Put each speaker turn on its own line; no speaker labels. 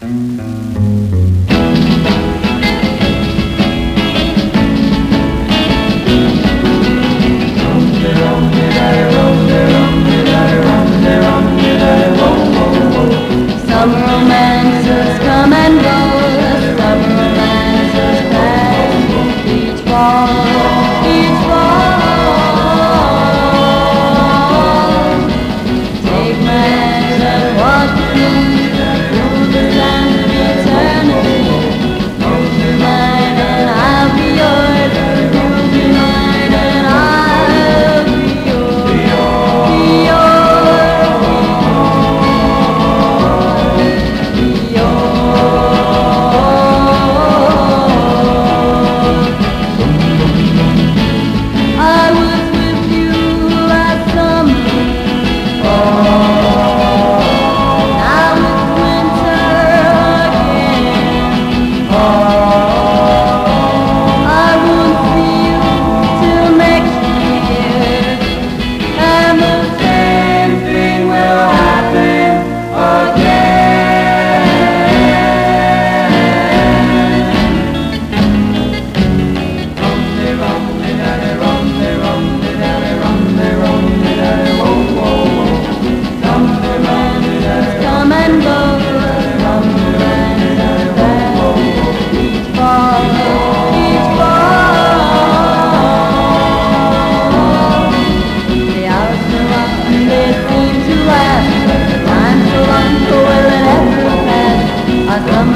Some romantic Adam